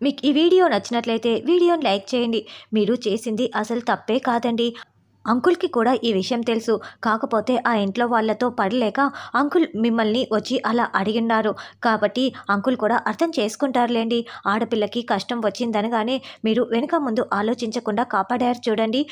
మీకు ఈ వీడియో నచ్చినట్లయితే వీడియోని లైక్ చేయండి. మీరు చేసింది అసలు తప్పే కాదండి. అంకుల్కి కూడా ఈ విషయం తెలుసు. కాకపోతే ఆ ఇంట్లో వాళ్ళతో పడలేక అంకుల్ మిమ్మల్ని వచ్చి అలా అడిగిన్నారు కాబట్టి అంకుల్ కూడా అర్థం చేసుకుంటారులేండి. ఆడపిల్లకి కష్టం వచ్చిందనగానే మీరు వెనుక ముందు ఆలోచించకుండా కాపాడారు చూడండి.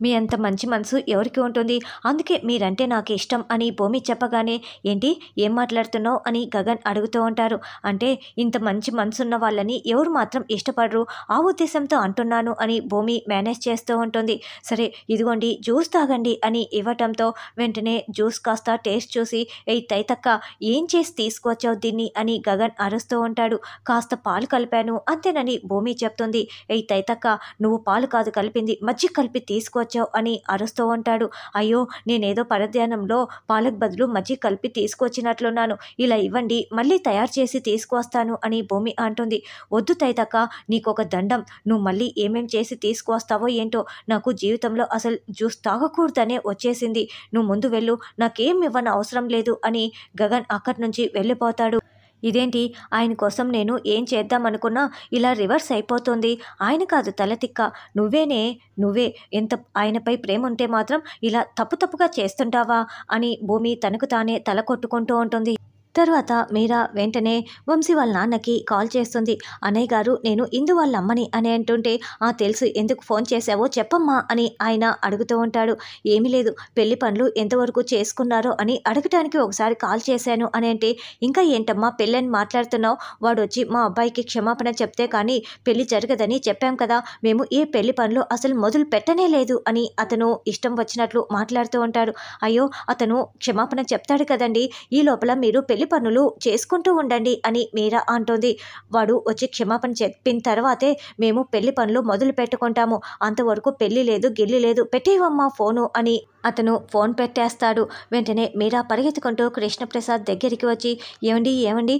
మీ అంత మంచి మనసు ఎవరికి ఉంటుంది? అందుకే మీరంటే నాకు ఇష్టం అని భూమి చెప్పగానే ఏంటి? ఏం మాట్లాడుతున్నావు? అని గగన్ అడుగుతూ ఉంటారు. అంటే ఇంత మంచి మనసున్న వాళ్ళని ఎవరు మాత్రం ఇష్టపడరు. ఆ ఉద్దేశంతో అంటున్నాను అని భూమి మేనేజ్ చేస్తూ ఉంటుంది. సరే ఇదిగోండి జ్యూస్ తాగండి అని ఇవ్వటంతో వెంటనే జ్యూస్ కాస్త టేస్ట్ చూసి ఏ తైతక్క ఏం చేసి తీసుకొచ్చావు దీన్ని? అని గగన్ అరుస్తూ ఉంటాడు. కాస్త పాలు కలిపాను అంతేనని భూమి చెప్తుంది. ఏ తైతక్క నువ్వు పాలు కాదు కలిపింది. మజ్జిగ కలిపి తీసుకొచ్చావు అని అరుస్తూ ఉంటాడు. అయ్యో నేనేదో పరధ్యానంలో పాలకు బదులు మజ్జిగ కలిపి తీసుకొచ్చినట్లున్నాను. ఇలా ఇవ్వండి మళ్ళీ తయారు చేసి తీసుకువస్తాను అని భూమి అంటుంది. వద్దు తైతక్క నీకు ఒక దండం. నువ్వు మళ్ళీ ఏమేం చేసి తీసుకువస్తావో ఏంటో నాకు జీవితంలో అసలు జ్యూస్ తాగకూడదనే వచ్చేసింది. నువ్వు ముందు వెళ్ళు నాకేం ఇవ్వని అవసరం లేదు అని గగన్ అక్కడి నుంచి వెళ్ళిపోతాడు. ఇదేంటి? ఆయన కోసం నేను ఏం చేద్దామనుకున్నా ఇలా రివర్స్ అయిపోతుంది. ఆయన కాదు తలతిక్క నువ్వేనే నువ్వే ఎంత ఆయనపై ప్రేమ ఉంటే మాత్రం ఇలా తప్పు తప్పుగా చేస్తుంటావా? అని భూమి తనకు తానే తల కొట్టుకుంటూ ఉంటుంది. తర్వాత మీరా వెంటనే వంశీ వాళ్ళ నాన్నకి కాల్ చేస్తుంది. అన్నయ్య గారు నేను ఇందు వాళ్ళ అమ్మని అని అంటుంటే ఆ తెలుసు ఎందుకు ఫోన్ చేశావో చెప్పమ్మా అని ఆయన అడుగుతూ ఉంటాడు. ఏమీ లేదు పెళ్ళి పనులు ఎంతవరకు చేసుకున్నారో అని అడగటానికి ఒకసారి కాల్ చేశాను అని అంటే ఇంకా ఏంటమ్మా పెళ్ళని మాట్లాడుతున్నావు? వాడు వచ్చి మా అబ్బాయికి క్షమాపణ చెప్తే కానీ పెళ్ళి జరగదని చెప్పాం కదా మేము ఏ పెళ్ళి పనులు అసలు మొదలు పెట్టనే లేదు అని అతను ఇష్టం వచ్చినట్లు మాట్లాడుతూ ఉంటాడు. అయ్యో అతను క్షమాపణ చెప్తాడు కదండి ఈ లోపల మీరు పెళ్ళి పనులు చేసుకుంటూ ఉండండి అని మీరా అంటోంది. వాడు వచ్చి క్షమాపణ చెప్పిన తర్వాతే మేము పెళ్ళి పనులు మొదలు పెట్టుకుంటాము. అంతవరకు పెళ్ళి లేదు గిల్లి లేదు పెట్టేవమ్మా ఫోను అని అతను ఫోన్ పెట్టేస్తాడు. వెంటనే మీరా పరిగెత్తుకుంటూ కృష్ణప్రసాద్ దగ్గరికి వచ్చి ఏమండి ఏమండి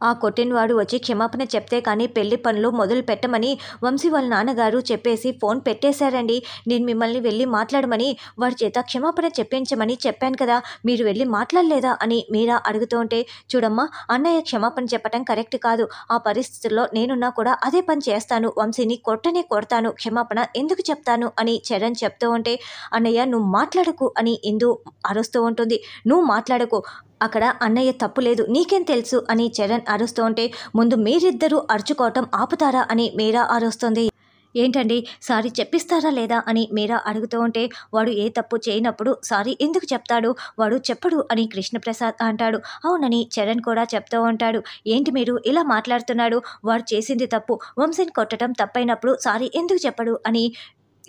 ఆ కొట్టినవాడు వచ్చి క్షమాపణ చెప్తే కానీ పెళ్ళి పనులు మొదలు పెట్టమని వంశీ వాళ్ళ నాన్నగారు చెప్పేసి ఫోన్ పెట్టేశారండి. నేను మిమ్మల్ని వెళ్ళి మాట్లాడమని వాడి చేత క్షమాపణ చెప్పించమని చెప్పాను కదా మీరు వెళ్ళి మాట్లాడలేదా అని మీరా అడుగుతూ ఉంటే చూడమ్మా అన్నయ్య క్షమాపణ చెప్పటం కరెక్ట్ కాదు. ఆ పరిస్థితుల్లో నేనున్నా కూడా అదే పని చేస్తాను. వంశీని కొట్టనే కొడతాను. క్షమాపణ ఎందుకు చెప్తాను అని చరణ్ చెప్తూ ఉంటే అన్నయ్య నువ్వు మాట్లాడకు అని ఇందు అరుస్తూ ఉంటుంది. నువ్వు మాట్లాడకు. అక్కడ అన్నయ్య తప్పు లేదు నీకేం తెలుసు? అని చరణ్ అరుస్తూ ఉంటే ముందు మీరిద్దరూ అరుచుకోవటం ఆపుతారా అని మీరా అరుస్తుంది. ఏంటండి సారీ చెప్పిస్తారా లేదా అని మీరా అడుగుతూ ఉంటే వాడు ఏ తప్పు చేయనప్పుడు సారీ ఎందుకు చెప్తాడు? వాడు చెప్పడు అని కృష్ణప్రసాద్ అంటాడు. అవునని చరణ్ కూడా చెప్తూ ఉంటాడు. ఏంటి మీరు ఇలా మాట్లాడుతున్నాడు వాడు చేసింది తప్పు. వంశీని కొట్టడం తప్పైనప్పుడు సారీ ఎందుకు చెప్పడు? అని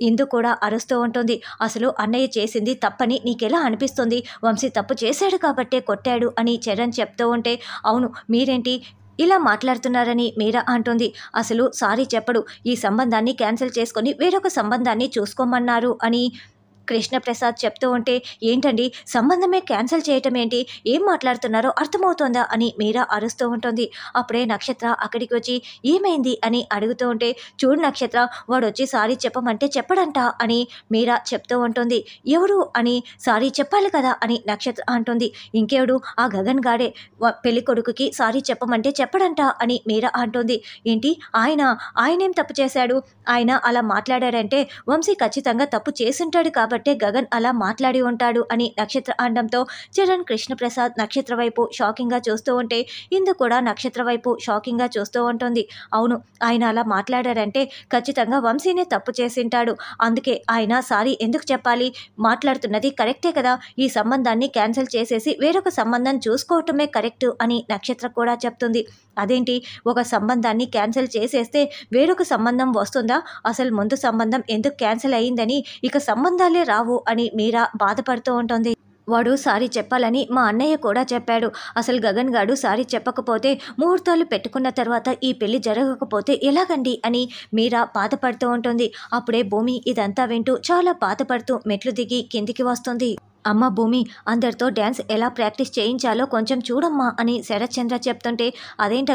ఇందు కూడా అరుస్తూ ఉంటుంది. అసలు అన్నయ్య చేసింది తప్పని నీకెలా అనిపిస్తుంది? వంశీ తప్పు చేశాడు కాబట్టే కొట్టాడు అని చరణ్ చెప్తూ ఉంటే అవును మీరేంటి? ఇలా మాట్లాడుతున్నారని మీరా అంటుంది. అసలు సారీ చెప్పడు. ఈ సంబంధాన్ని క్యాన్సిల్ చేసుకొని వేరొక సంబంధాన్ని చూసుకోమన్నారు అని కృష్ణప్రసాద్ చెప్తూ ఉంటే ఏంటండి సంబంధమే క్యాన్సిల్ చేయటం ఏంటి? ఏం మాట్లాడుతున్నారో అర్థమవుతోందా? అని మీరా అరుస్తూ ఉంటుంది. అప్పుడే నక్షత్ర అక్కడికి వచ్చి ఏమైంది? అని అడుగుతూ ఉంటే చూడు నక్షత్ర వాడు వచ్చి సారీ చెప్పమంటే చెప్పడంట అని మీరా చెప్తూ ఉంటుంది. ఎవరు? అని సారీ చెప్పాలి కదా అని నక్షత్ర అంటుంది. ఇంకెవడు? ఆ గగన్ గాడే. పెళ్ళి కొడుకుకి సారీ చెప్పమంటే చెప్పడంట అని మీరా అంటుంది. ఏంటి? ఆయన? ఆయనేం తప్పు చేశాడు? ఆయన అలా మాట్లాడాడంటే వంశీ ఖచ్చితంగా తప్పు చేసింటాడు కాబట్టి గగన్ అలా మాట్లాడి ఉంటాడు అని నక్షత్ర అనడంతో చరణ్ కృష్ణప్రసాద్ నక్షత్ర వైపు షాకింగ్గా చూస్తూ ఉంటే ఇందు కూడా నక్షత్ర వైపు షాకింగ్గా చూస్తూ ఉంటుంది. అవును ఆయన అలా మాట్లాడారంటే ఖచ్చితంగా వంశీనే తప్పు చేసింటాడు. అందుకే ఆయన సారీ ఎందుకు చెప్పాలి? మాట్లాడుతున్నది కరెక్టే కదా? ఈ సంబంధాన్ని క్యాన్సిల్ చేసేసి వేరొక సంబంధం చూసుకోవటమే కరెక్ట్ అని నక్షత్ర కూడా చెప్తుంది. అదేంటి? ఒక సంబంధాన్ని క్యాన్సిల్ చేసేస్తే వేరొక సంబంధం వస్తుందా? అసలు ముందు సంబంధం ఎందుకు క్యాన్సిల్ అయ్యిందని ఇక సంబంధాలే రావు అని మీరా బాధపడుతూ ఉంటుంది. వాడు సారీ చెప్పాలని మా అన్నయ్య కూడా చెప్పాడు. అసలు గగన్ గాడు సారీ చెప్పకపోతే ముహూర్తాలు పెట్టుకున్న తర్వాత ఈ పెళ్ళి జరగకపోతే ఎలాగండి అని మీరా బాధపడుతూ ఉంటుంది. అప్పుడే భూమి ఇదంతా వింటూ చాలా బాధపడుతూ మెట్లు దిగి కిందికి వస్తుంది. అమ్మ భూమి అందరితో డ్యాన్స్ ఎలా ప్రాక్టీస్ చేయించాలో కొంచెం చూడమ్మా అని శరత్చంద్ర చెప్తుంటే అదేంటి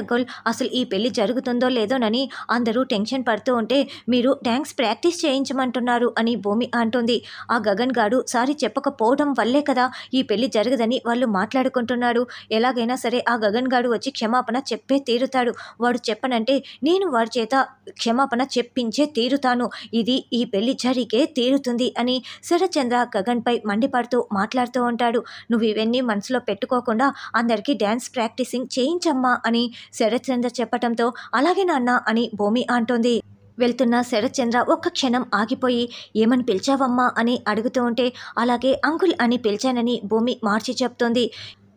అసలు ఈ పెళ్ళి జరుగుతుందో లేదోనని అందరూ టెన్షన్ పడుతూ ఉంటే మీరు డ్యాన్స్ ప్రాక్టీస్ చేయించమంటున్నారు అని భూమి అంటుంది. ఆ గగన్ గాడు సారీ చెప్పకపోవడం వల్లే కదా ఈ పెళ్ళి జరగదని వాళ్ళు మాట్లాడుకుంటున్నారు. ఎలాగైనా సరే ఆ గగన్ గాడు వచ్చి క్షమాపణ చెప్పే తీరుతాడు. వాడు చెప్పనంటే నేను వాడి చేత క్షమాపణ చెప్పించే తీరుతాను. ఇది ఈ పెళ్ళి జరిగే తీరుతుంది అని శరత్చంద్ర గగన్పై మండిపడుతూ మాట్లాడుతూ ఉంటాడు. నువ్వు ఇవన్నీ మనసులో పెట్టుకోకుండా అందరికీ డ్యాన్స్ ప్రాక్టీసింగ్ చేయించమ్మా అని శరత్చంద్ర చెప్పటంతో అలాగే నాన్న అని భూమి అంటోంది. వెళ్తున్న శరత్చంద్ర ఒక్క క్షణం ఆగిపోయి ఏమని పిలిచావమ్మా అని అడుగుతూ ఉంటే అలాగే అంకుల్ అని పిలిచానని భూమి మార్చి చెప్తోంది.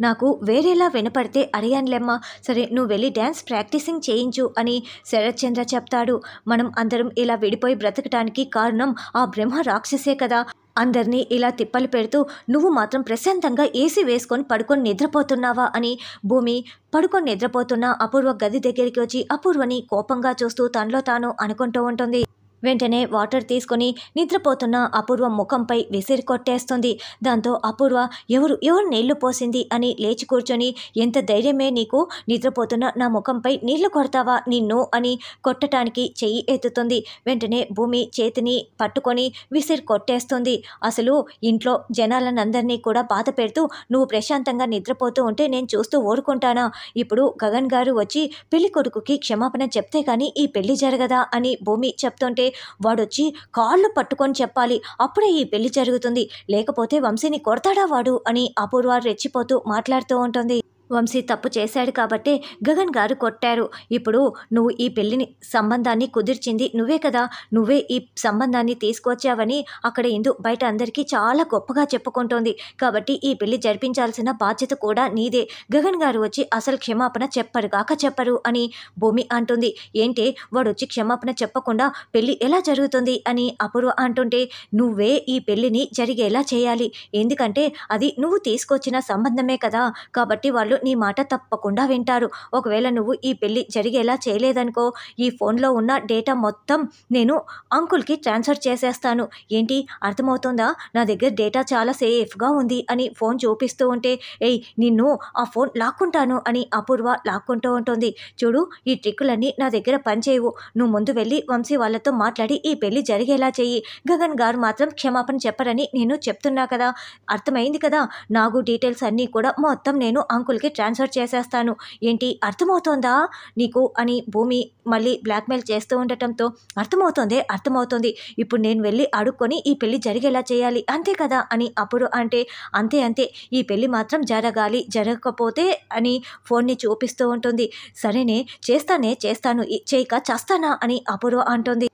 నాకు వేరేలా వినపడితే అడిగానులేమ్మా సరే నువ్వు వెళ్ళి డ్యాన్స్ ప్రాక్టీసింగ్ చేయించు అని శరత్చంద్ర చెప్తాడు. మనం అందరం ఇలా విడిపోయి బ్రతకటానికి కారణం ఆ బ్రహ్మ రాక్షసే కదా అందరినీ ఇలా తిప్పలు పెడుతూ నువ్వు మాత్రం ప్రశాంతంగా ఏసీ వేసుకొని పడుకొని నిద్రపోతున్నావా? అని భూమి పడుకొని నిద్రపోతున్న అపూర్వ గది దగ్గరికి వచ్చి అపూర్వని కోపంగా చూస్తూ తనలో తాను అనుకుంటూ ఉంటుంది. వెంటనే వాటర్ తీసుకొని నిద్రపోతున్న అపూర్వ ముఖంపై విసిరి కొట్టేస్తుంది. దాంతో అపూర్వ ఎవరు ఎవరు నీళ్ళు పోసింది? అని లేచి కూర్చొని ఎంత ధైర్యమే నీకు? నిద్రపోతున్న నా ముఖంపై నీళ్ళు కొడతావా నిన్ను? అని కొట్టడానికి చెయ్యి ఎత్తుతుంది. వెంటనే భూమి చేతిని పట్టుకొని విసిరి కొట్టేస్తుంది. అసలు ఇంట్లో జనాలనందరినీ కూడా బాధ పెడుతూ నువ్వు ప్రశాంతంగా నిద్రపోతూ ఉంటే నేను చూస్తూ ఊరుకుంటానా? ఇప్పుడు గగన్ గారు వచ్చి పెళ్ళి కొడుకుకి క్షమాపణ చెప్తే కానీ ఈ పెళ్ళి జరగదా? అని భూమి చెప్తుంటే వాడొచ్చి కాళ్ళు పట్టుకొని చెప్పాలి. అప్పుడే ఈ పెళ్ళి జరుగుతుంది. లేకపోతే వంశీని కొడతాడా వాడు? అని అపూర్వ రెచ్చిపోతూ మాట్లాడుతూ ఉంటుంది. వంశీ తప్పు చేశాడు కాబట్టి గగన్ గారు కొట్టారు. ఇప్పుడు నువ్వు ఈ పెళ్ళిని సంబంధాన్ని కుదిర్చింది నువ్వే కదా. నువ్వే ఈ సంబంధాన్ని తీసుకొచ్చావని అక్కడ ఇందు బయట అందరికీ చాలా గొప్పగా చెప్పుకుంటోంది. కాబట్టి ఈ పెళ్ళి జరిపించాల్సిన బాధ్యత కూడా నీదే. గగన్ గారు వచ్చి అసలు క్షమాపణ చెప్పరు కాక చెప్పరు అని భూమి అంటుంది. ఏంటి వాడు వచ్చి క్షమాపణ చెప్పకుండా పెళ్ళి ఎలా జరుగుతుంది అని అపూర్వ అంటుంటే నువ్వే ఈ పెళ్ళిని జరిగేలా చేయాలి. ఎందుకంటే అది నువ్వు తీసుకొచ్చిన సంబంధమే కదా. కాబట్టి వాళ్ళు నీ మాట తప్పకుండా వింటారు. ఒకవేళ నువ్వు ఈ పెళ్ళి జరిగేలా చేయలేదనుకో ఈ ఫోన్లో ఉన్న డేటా మొత్తం నేను అంకుల్కి ట్రాన్స్ఫర్ చేసేస్తాను. ఏంటి? అర్థమవుతుందా? నా దగ్గర డేటా చాలా సేఫ్గా ఉంది అని ఫోన్ చూపిస్తూ ఉంటే ఏయ్ నిన్ను ఆ ఫోన్ లాక్కుంటాను అని అపూర్వ లాక్కుంటూ ఉంటుంది. చూడు ఈ ట్రిక్కులన్నీ నా దగ్గర పనిచేయవు. నువ్వు ముందు వెళ్ళి వంశీ వాళ్ళతో మాట్లాడి ఈ పెళ్ళి జరిగేలా చెయ్యి. గగన్ గారు మాత్రం క్షమాపణ చెప్పరని నేను చెప్తున్నా కదా. అర్థమైంది కదా? నాకు డీటెయిల్స్ అన్నీ కూడా మొత్తం నేను అంకుల్కి ట్రాన్స్ఫర్ చేసేస్తాను. ఏంటి? అర్థమవుతోందా? నీకు అని భూమి మళ్ళీ బ్లాక్మెయిల్ చేస్తూ ఉండటంతో అర్థమవుతోందే అర్థమవుతోంది. ఇప్పుడు నేను వెళ్ళి అడుక్కొని ఈ పెళ్ళి జరిగేలా చేయాలి. అంతే కదా? అని అప్పుడు అంటే అంతే అంతే. ఈ పెళ్ళి మాత్రం జరగాలి జరగకపోతే అని ఫోన్ని చూపిస్తూ ఉంటుంది. సరేనే చేస్తానే చేస్తాను. చేయక చేస్తానా? అని అపూర్వ అంటుంది.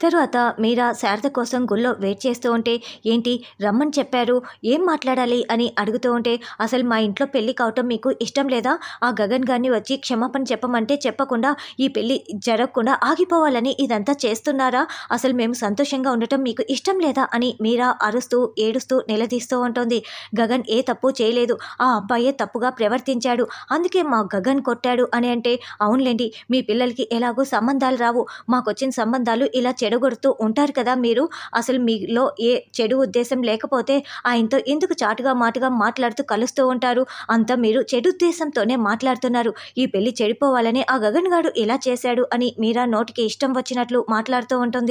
తరువాత మీరా శారద కోసం గుళ్ళో వెయిట్ చేస్తూ ఉంటే ఏంటి? రమ్మని చెప్పారు. ఏం మాట్లాడాలి? అని అడుగుతూ ఉంటే అసలు మా ఇంట్లో పెళ్ళి కావటం మీకు ఇష్టం లేదా? ఆ గగన్ గారిని వచ్చి క్షమాపణ చెప్పమంటే చెప్పకుండా ఈ పెళ్ళి జరగకుండా ఆగిపోవాలని ఇదంతా చేస్తున్నారా? అసలు మేము సంతోషంగా ఉండటం మీకు ఇష్టం లేదా? అని మీరా అరుస్తూ ఏడుస్తూ నిలదీస్తూ ఉంటుంది. గగన్ ఏ తప్పు చేయలేదు. ఆ అబ్బాయే తప్పుగా ప్రవర్తించాడు. అందుకే మా గగన్ కొట్టాడు. అని అంటే అవునులేండి. మీ పిల్లలకి ఎలాగో సంబంధాలు రావు. మాకొచ్చిన సంబంధాలు ఇలా చెడగొడుతూ ఉంటారు కదా మీరు. అసలు మీలో ఏ చెడు ఉద్దేశం లేకపోతే ఆయనతో ఎందుకు చాటుగా మాటుగా మాట్లాడుతూ కలుస్తూ ఉంటారు? అంతా మీరు చెడు ఉద్దేశంతోనే మాట్లాడుతున్నారు. ఈ పెళ్ళి చెడిపోవాలని ఆ గగన్ గాడు ఇలా చేశాడు అని మీరా నోటికి ఇష్టం వచ్చినట్లు మాట్లాడుతూ ఉంటుంది.